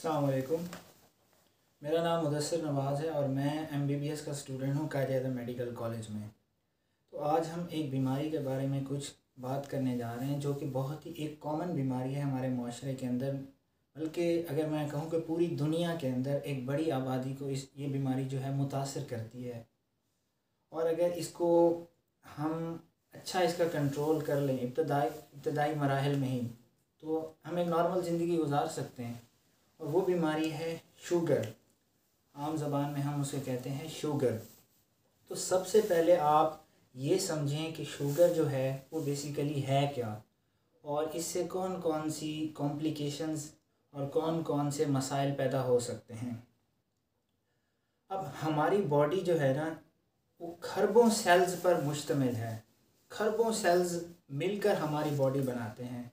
अलकुम मेरा नाम मुदसर नवाज़ है और मैं एम बी बी एस का स्टूडेंट हूँ कायद मेडिकल कॉलेज में। तो आज हम एक बीमारी के बारे में कुछ बात करने जा रहे हैं, जो कि बहुत ही एक कॉमन बीमारी है हमारे माशरे के अंदर। बल्कि अगर मैं कहूँ कि पूरी दुनिया के अंदर एक बड़ी आबादी को इस, ये बीमारी जो है मुतासर करती है। और अगर इसको हम अच्छा इसका कंट्रोल कर लें, इब्तदाई इब्तदाई मराहल में ही तो हम एक नॉर्मल ज़िंदगी गुजार सकते हैं। और वो बीमारी है शुगर। आम ज़बान में हम उसे कहते हैं शुगर। तो सबसे पहले आप ये समझें कि शुगर जो है, वो बेसिकली है क्या? और इससे कौन कौन सी कॉम्प्लिकेशंस और कौन कौन से मसाइल पैदा हो सकते हैं? अब हमारी बॉडी जो है ना, वो खरबों सेल्स पर मुश्तमिल है। खरबों सेल्स मिलकर हमारी बॉडी बनाते हैं।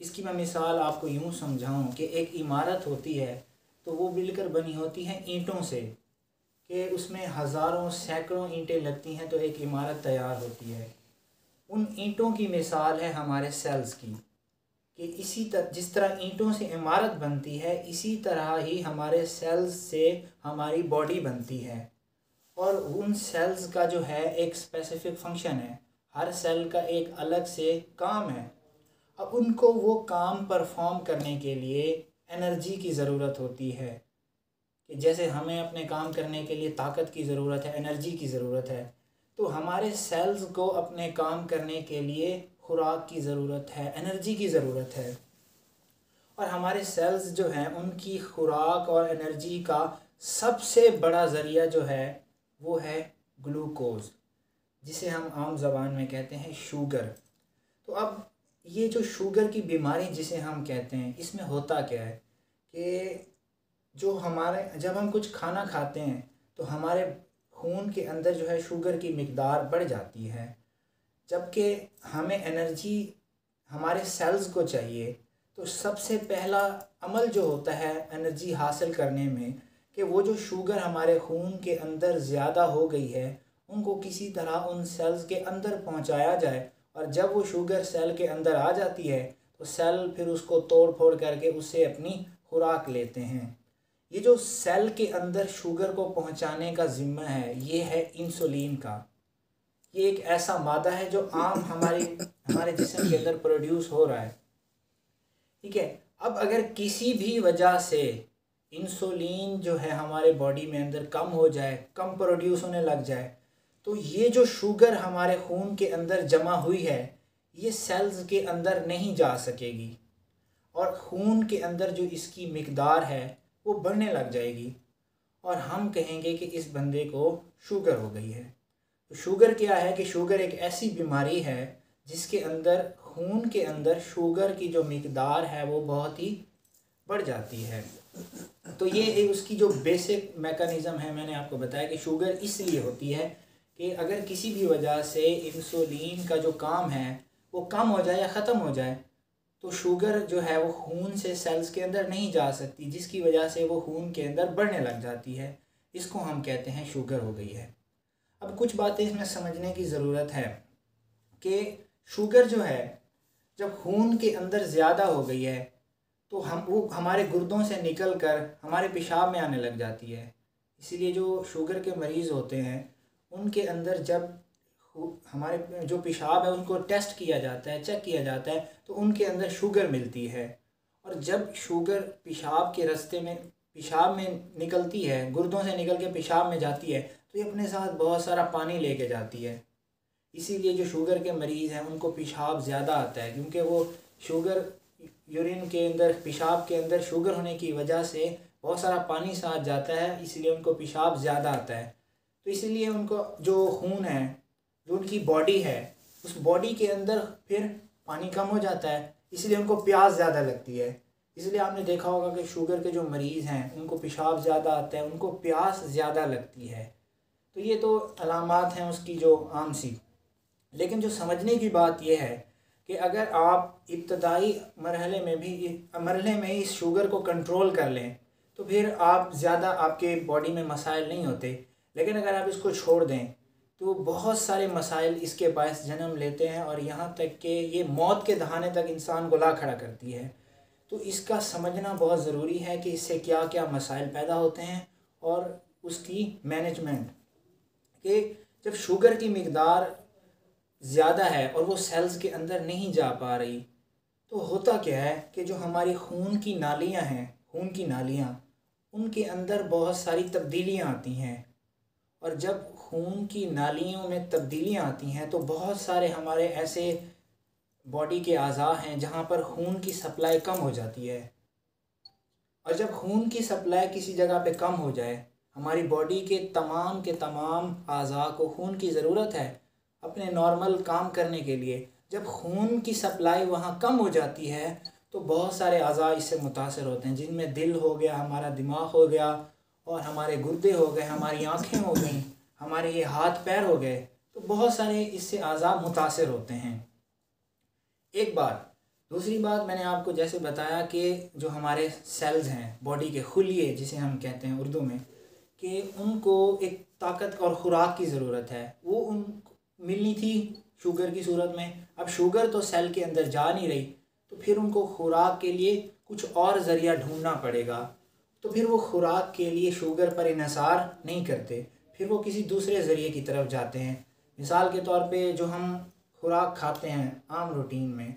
इसकी मैं मिसाल आपको यूँ समझाऊँ कि एक इमारत होती है तो वो मिलकर बनी होती है ईंटों से कि उसमें हज़ारों, सैकड़ों ईंटें लगती हैं तो एक इमारत तैयार होती है। उन ईंटों की मिसाल है हमारे सेल्स की कि इसी तरह जिस तरह ईंटों से इमारत बनती है, इसी तरह ही हमारे सेल्स से हमारी बॉडी बनती है। और उन सेल्स का जो है एक स्पेसिफिक फ़ंक्शन है। हर सेल का एक अलग से काम है। अब उनको वो काम परफॉर्म करने के लिए एनर्जी की ज़रूरत होती है। कि जैसे हमें अपने काम करने के लिए ताकत की ज़रूरत है एनर्जी की ज़रूरत है तो हमारे सेल्स को अपने काम करने के लिए खुराक की ज़रूरत है एनर्जी की ज़रूरत है। और हमारे सेल्स जो हैं, उनकी खुराक और एनर्जी का सबसे बड़ा ज़रिया जो है, वो है ग्लूकोज़ जिसे हम आम ज़बान में कहते हैं शुगर तो अब ये जो शुगर की बीमारी जिसे हम कहते हैं, इसमें होता क्या है कि जो हमारे, जब हम कुछ खाना खाते हैं तो हमारे खून के अंदर जो है शुगर की मकदार बढ़ जाती है। जबकि हमें एनर्जी, हमारे सेल्स को चाहिए तो सबसे पहला अमल जो होता है एनर्जी हासिल करने में कि वो जो शुगर हमारे खून के अंदर ज़्यादा हो गई है, उनको किसी तरह उन सेल्स के अंदर पहुँचाया जाए और जब वो शुगर सेल के अंदर आ जाती है तो सेल फिर उसको तोड़ फोड़ करके उससे अपनी खुराक लेते हैं। ये जो सेल के अंदर शुगर को पहुँचाने का ज़िम्मा है, ये है इंसुलिन का। ये एक ऐसा मादा है जो आम हमारे हमारे जिसम के अंदर प्रोड्यूस हो रहा है। ठीक है, अब अगर किसी भी वजह से इंसुलिन जो है हमारे बॉडी में अंदर कम हो जाए, कम प्रोड्यूस होने लग जाए तो ये जो शुगर हमारे खून के अंदर जमा हुई है, ये सेल्स के अंदर नहीं जा सकेगी। और खून के अंदर जो इसकी मकदार है, वो बढ़ने लग जाएगी। और हम कहेंगे कि इस बंदे को शुगर हो गई है। तो शुगर क्या है कि शुगर एक ऐसी बीमारी है, जिसके अंदर, खून के अंदर शुगर की जो मकदार है, वो बहुत ही बढ़ जाती है। तो ये उसकी जो बेसिक मेकनिज़म है, मैंने आपको बताया कि शुगर इसलिए होती है कि अगर किसी भी वजह से इंसुलिन का जो काम है, वो कम हो जाए या ख़त्म हो जाए तो शुगर जो है वो खून से सेल्स के अंदर नहीं जा सकती, जिसकी वजह से वो खून के अंदर बढ़ने लग जाती है। इसको हम कहते हैं शुगर हो गई है। अब कुछ बातें इसमें समझने की ज़रूरत है कि शुगर जो है, जब खून के अंदर ज़्यादा हो गई है तो हम, वो हमारे गुर्दों से निकल कर हमारे पेशाब में आने लग जाती है। इसीलिए जो शुगर के मरीज़ होते हैं उनके अंदर जब हमारे जो पेशाब है, उनको टेस्ट किया जाता है चेक किया जाता है तो उनके अंदर शुगर मिलती है। और जब शुगर पेशाब के रास्ते में, पेशाब में निकलती है, गुर्दों से निकल के पेशाब में जाती है तो ये अपने साथ बहुत सारा पानी लेके जाती है। इसीलिए जो शुगर के मरीज़ हैं, उनको पेशाब ज़्यादा आता है, क्योंकि वो शुगर यूरिन के अंदर, पेशाब के अंदर शुगर होने की वजह से बहुत सारा पानी साथ जाता है, इसलिए उनको पेशाब ज़्यादा आता है। तो इसीलिए उनको जो खून है, जो उनकी बॉडी है, उस बॉडी के अंदर फिर पानी कम हो जाता है। इसलिए उनको प्यास ज़्यादा लगती है। इसलिए आपने देखा होगा कि शुगर के जो मरीज़ हैं, उनको पेशाब ज़्यादा आता है, उनको प्यास ज़्यादा लगती है। तो ये तो अलामत हैं उसकी जो आम सी लेकिन जो समझने की बात यह है कि अगर आप इब्तदाई मरहले में भी, मरहले में इस शुगर को कंट्रोल कर लें तो फिर आप ज़्यादा आपके बॉडी में मसाइल नहीं होते। लेकिन अगर आप इसको छोड़ दें तो बहुत सारे मसाइल इसके बायस जन्म लेते हैं और यहाँ तक कि ये मौत के दहाने तक इंसान को ला खड़ा करती है। तो इसका समझना बहुत ज़रूरी है कि इससे क्या क्या मसाइल पैदा होते हैं और उसकी मैनेजमेंट कि जब शुगर की मकदार ज़्यादा है और वो सेल्स के अंदर नहीं जा पा रही तो होता क्या है कि जो हमारी खून की नालियाँ हैं, खून की नालियाँ, उनके अंदर बहुत सारी तब्दीलियाँ आती हैं। और जब खून की नालियों में तब्दीलियाँ आती हैं तो बहुत सारे हमारे ऐसे बॉडी के अज़ा हैं जहाँ पर खून की सप्लाई कम हो जाती है। और जब खून की सप्लाई किसी जगह पे कम हो जाए, हमारी बॉडी के तमाम के तमाम अज़ा को खून की ज़रूरत है अपने नॉर्मल काम करने के लिए, जब खून की सप्लाई वहाँ कम हो जाती है तो बहुत सारे अज़ा इससे मुतासर होते हैं, जिनमें दिल हो गया, हमारा दिमाग हो गया और हमारे गुर्दे हो गए, हमारी आँखें हो गई, हमारे ये हाथ पैर हो गए तो बहुत सारे इससे अज़ा मुतासर होते हैं। एक बात, दूसरी बात मैंने आपको जैसे बताया कि जो हमारे सेल्स हैं बॉडी के खुलिए, जिसे हम कहते हैं उर्दू में, कि उनको एक ताकत और ख़ुराक की ज़रूरत है। वो उन, मिलनी थी शुगर की सूरत में, अब शुगर तो सेल के अंदर जा नहीं रही तो फिर उनको खुराक के लिए कुछ और ज़रिया ढूंढना पड़ेगा। तो फिर वो खुराक के लिए शुगर पर इसार नहीं करते। फिर वो किसी दूसरे ज़रिए की तरफ़ जाते हैं। मिसाल के तौर पे जो हम खुराक खाते हैं आम रूटीन में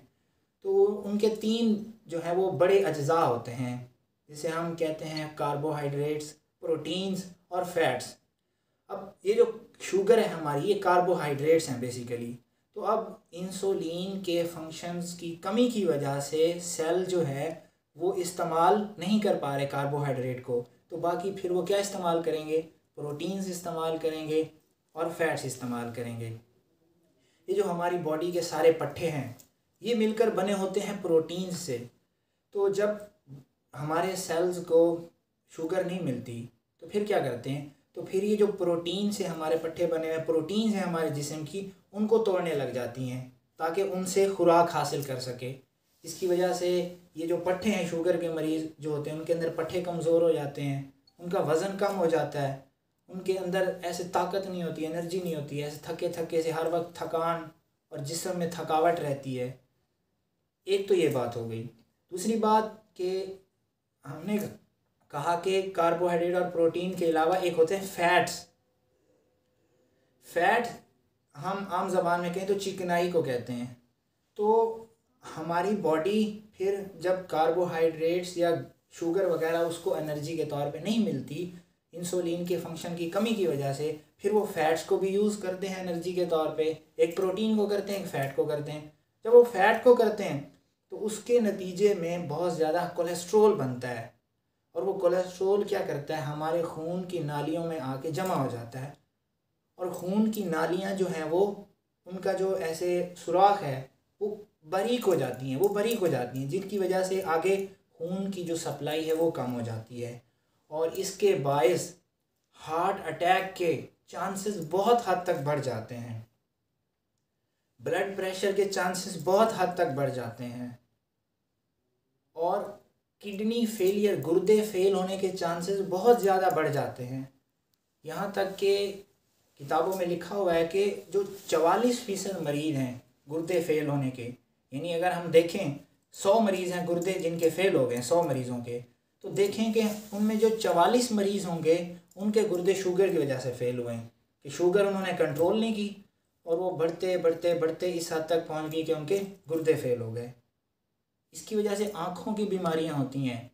तो उनके तीन जो है वो बड़े अज्जा होते हैं। जिसे हम कहते हैं कार्बोहाइड्रेट्स प्रोटीन्स और फैट्स अब ये जो शुगर है हमारी, ये कार्बोहाइड्रेट्स हैं बेसिकली तो अब इंसुलिन के फ़ंक्शंस की कमी की वजह से सेल जो है वो इस्तेमाल नहीं कर पा रहे कार्बोहाइड्रेट को। तो बाकी फिर वो क्या इस्तेमाल करेंगे? प्रोटीन्स इस्तेमाल करेंगे और फैट्स इस्तेमाल करेंगे। ये जो हमारी बॉडी के सारे पट्टे हैं, ये मिलकर बने होते हैं प्रोटीन्स से। तो जब हमारे सेल्स को शुगर नहीं मिलती तो फिर क्या करते हैं? तो फिर ये जो प्रोटीन से हमारे पट्टे बने हुए प्रोटीन्स हैं हमारे जिसम की, उनको तोड़ने लग जाती हैं, ताकि उनसे खुराक हासिल कर सके। इसकी वजह से ये जो पट्ठे हैं, शुगर के मरीज़ जो होते हैं, उनके अंदर पट्ठे कमज़ोर हो जाते हैं, उनका वज़न कम हो जाता है, उनके अंदर ऐसे ताकत नहीं होती, एनर्जी नहीं होती, ऐसे थके थके से हर वक्त थकान और जिसम में थकावट रहती है। एक तो ये बात हो गई। दूसरी बात कि हमने कहा कि कार्बोहाइड्रेट और प्रोटीन के अलावा एक होते हैं फैट्स। फैट हम आम ज़बान में कहें तो चिकनाई को कहते हैं। तो हमारी बॉडी फिर जब कार्बोहाइड्रेट्स या शुगर वगैरह उसको एनर्जी के तौर पे नहीं मिलती इंसुलिन के फ़ंक्शन की कमी की वजह से, फिर वो फैट्स को भी यूज़ करते हैं एनर्जी के तौर पे। एक प्रोटीन को करते हैं, एक फ़ैट को करते हैं। जब वो फैट को करते हैं तो उसके नतीजे में बहुत ज़्यादा कोलेस्ट्रोल बनता है। और वो कोलेस्ट्रोल क्या करता है? हमारे खून की नालियों में आके जमा हो जाता है। और खून की नालियाँ जो हैं वो, उनका जो ऐसे सुराख है, वो बारीक हो जाती हैं, वो बारीक हो जाती हैं, जिनकी वजह से आगे खून की जो सप्लाई है वो कम हो जाती है। और इसके बायस हार्ट अटैक के चांसेस बहुत हद तक बढ़ जाते हैं। ब्लड प्रेशर के चांसेस बहुत हद तक बढ़ जाते हैं। और किडनी फेलियर, गुर्दे फेल होने के चांसेस बहुत ज़्यादा बढ़ जाते हैं। यहाँ तक कि किताबों में लिखा हुआ है कि जो चवालीस फ़ीसद मरीज़ हैं गुर्दे फेल होने के यानी अगर हम देखें, सौ मरीज़ हैं गुर्दे जिनके फेल हो गए, सौ मरीज़ों के तो देखें कि उनमें जो चवालीस मरीज़ होंगे, उनके गुर्दे शुगर की वजह से फेल हुए हैं, कि शुगर उन्होंने कंट्रोल नहीं की, और वो बढ़ते बढ़ते बढ़ते इस हद तक पहुँच गई कि उनके गुर्दे फेल हो गए। इसकी वजह से आँखों की बीमारियाँ होती हैं,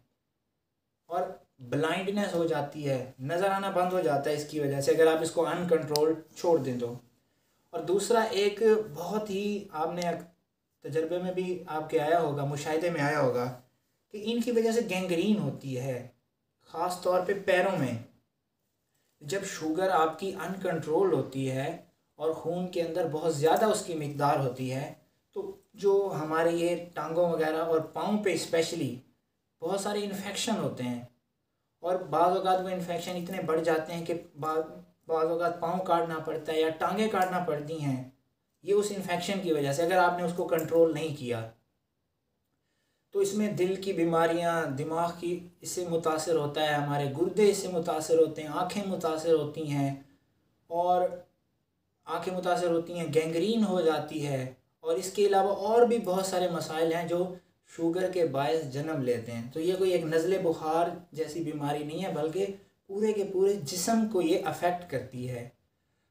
और ब्लाइंडनेस हो जाती है, नज़र आना बंद हो जाता है इसकी वजह से, अगर आप इसको अनकंट्रोल छोड़ दें तो। और दूसरा एक बहुत ही आपने तजर्बे में भी आपके आया होगा मुशाहे में आया होगा कि इनकी वजह से गैंग्रीन होती है, ख़ास तौर पे पैरों में। जब शुगर आपकी अनकंट्रोल होती है और खून के अंदर बहुत ज़्यादा उसकी मकदार होती है तो जो हमारे ये टांगों वगैरह और पाँव पे स्पेशली बहुत सारे इन्फेक्शन होते हैं और बाज़ अवत वो इन्फेक्शन इतने बढ़ जाते हैं कि बाज़ पाँव काटना पड़ता है या टांगें काटना पड़ती हैं ये उस इन्फेक्शन की वजह से, अगर आपने उसको कंट्रोल नहीं किया तो इसमें दिल की बीमारियाँ, दिमाग की इससे मुतासर होता है, हमारे गुर्दे इससे मुतासर होते हैं, आँखें मुतासर होती हैं, और आँखें मुतासर होती हैं गैंग्रीन हो जाती है, और इसके अलावा और भी बहुत सारे मसाइल हैं जो शुगर के बायस जन्म लेते हैं। तो ये कोई एक नज़ले बुखार जैसी बीमारी नहीं है, बल्कि पूरे के पूरे जिसम को ये अफेक्ट करती है।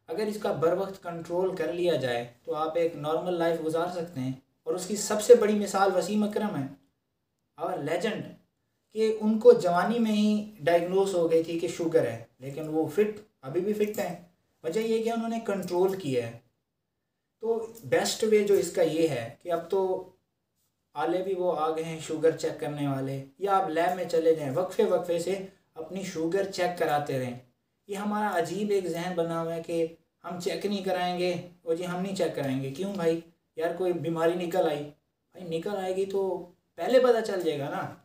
अगर इसका बर वक्त कंट्रोल कर लिया जाए तो आप एक नॉर्मल लाइफ गुजार सकते हैं। और उसकी सबसे बड़ी मिसाल वसीम अक्रम है। और लेजेंड कि उनको जवानी में ही डायग्नोस हो गई थी कि शुगर है, लेकिन वो फिट अभी भी फिट हैं। वजह ये कि उन्होंने कंट्रोल किया है। तो बेस्ट वे जो इसका ये है कि अब तो आले भी वो आ गए हैं शुगर चेक करने वाले, या आप लैब में चले जाएँ वक्फे वक्फे से अपनी शुगर चेक कराते रहें। ये हमारा अजीब एक जहन बना हुआ है कि हम चेक नहीं कराएँगे और जी हम नहीं चेक कराएँगे। क्यों भाई? यार कोई बीमारी निकल आई। भाई निकल आएगी तो पहले पता चल जाएगा ना।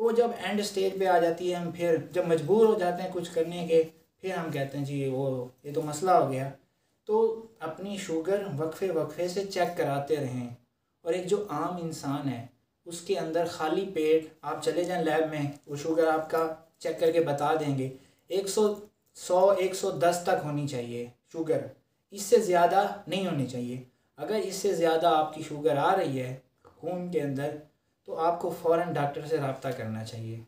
वो जब एंड स्टेज पे आ जाती है, हम फिर जब मजबूर हो जाते हैं कुछ करने के, फिर हम कहते हैं, जी, वो, ये तो मसला हो गया। तो अपनी शुगर वक्फे वक्फे से चेक कराते रहें। और एक जो आम इंसान है, उसके अंदर खाली पेट आप चले जाएँ लैब में, वो शुगर आपका चेक करके बता देंगे। एक सौ सौ एक सौ दस तक होनी चाहिए शुगर इससे ज़्यादा नहीं होनी चाहिए। अगर इससे ज़्यादा आपकी शुगर आ रही है खून के अंदर तो आपको फ़ौर डॉक्टर से रबता करना चाहिए।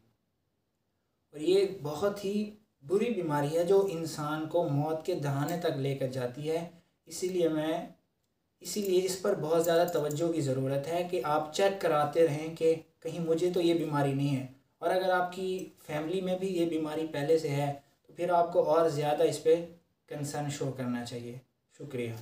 और ये बहुत ही बुरी बीमारी है जो इंसान को मौत के दहाने तक लेकर जाती है। इसीलिए मैं, इसीलिए इस पर बहुत ज़्यादा तवज्जो की ज़रूरत है कि आप चेक कराते रहें कि कहीं मुझे तो ये बीमारी नहीं है। और अगर आपकी फैमिली में भी ये बीमारी पहले से है फिर आपको और ज़्यादा इस पर कंसर्न शो करना चाहिए। शुक्रिया।